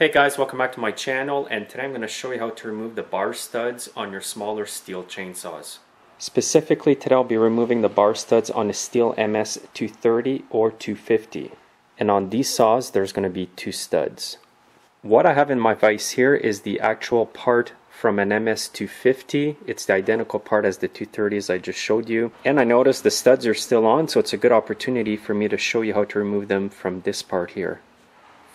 Hey guys, welcome back to my channel and today I'm going to show you how to remove the bar studs on your smaller Stihl chainsaws. Specifically today I'll be removing the bar studs on a Stihl MS 230 or 250 and on these saws there's going to be two studs. What I have in my vise here is the actual part from an MS250. It's the identical part as the 230s I just showed you. And I noticed the studs are still on, so it's a good opportunity for me to show you how to remove them from this part here.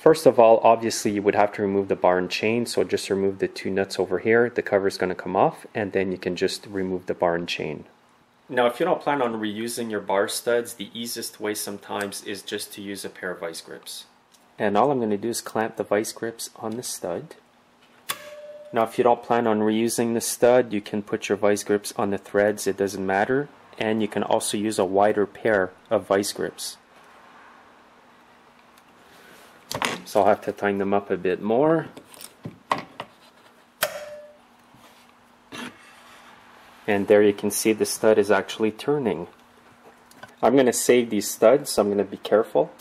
First of all, obviously you would have to remove the bar and chain, so just remove the two nuts over here. The cover is going to come off, and then you can just remove the bar and chain. Now, if you don't plan on reusing your bar studs, the easiest way sometimes is just to use a pair of vice grips. And all I'm going to do is clamp the vice grips on the stud. Now if you don't plan on reusing the stud, you can put your vice grips on the threads, it doesn't matter. And you can also use a wider pair of vice grips. So I'll have to tighten them up a bit more. And there you can see the stud is actually turning. I'm going to save these studs, so I'm going to be careful.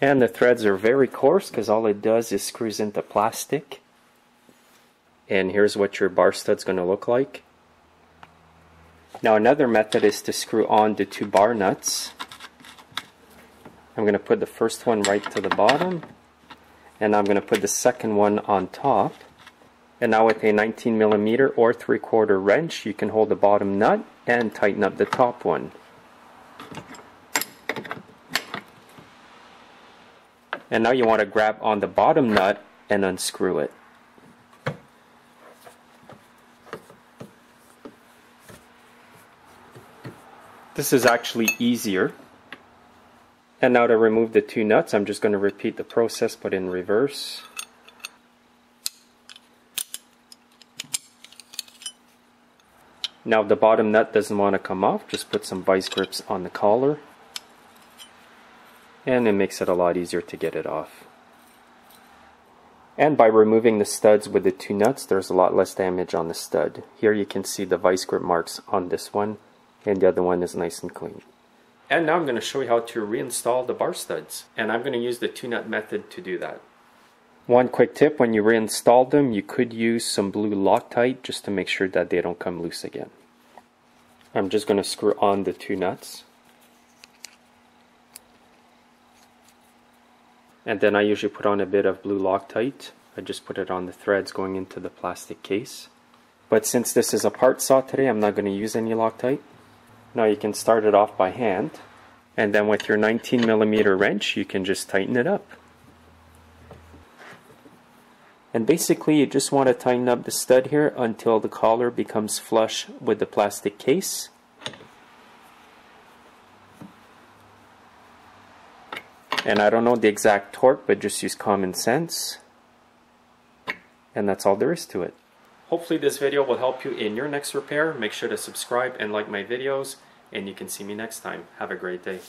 And the threads are very coarse because all it does is screws into plastic. And here's what your bar stud's going to look like. Now another method is to screw on the two bar nuts. I'm going to put the first one right to the bottom and I'm going to put the second one on top. And now with a 19 millimeter or 3 quarter wrench you can hold the bottom nut and tighten up the top one. And now you want to grab on the bottom nut and unscrew it. This is actually easier. And now to remove the two nuts, I'm just going to repeat the process but in reverse. Now if the bottom nut doesn't want to come off, just put some vice grips on the collar and it makes it a lot easier to get it off. And by removing the studs with the two nuts, there's a lot less damage on the stud. Here you can see the vice grip marks on this one, and the other one is nice and clean. And now I'm going to show you how to reinstall the bar studs, and I'm going to use the two nut method to do that. One quick tip, when you reinstall them, you could use some blue Loctite just to make sure that they don't come loose again. I'm just going to screw on the two nuts. And then I usually put on a bit of blue Loctite. I just put it on the threads going into the plastic case. But since this is a part saw today, I'm not going to use any Loctite. Now you can start it off by hand. And then with your 19 millimeter wrench, you can just tighten it up. And basically you just want to tighten up the stud here until the collar becomes flush with the plastic case. And I don't know the exact torque, but just use common sense. And that's all there is to it. Hopefully this video will help you in your next repair. Make sure to subscribe and like my videos, and you can see me next time. Have a great day.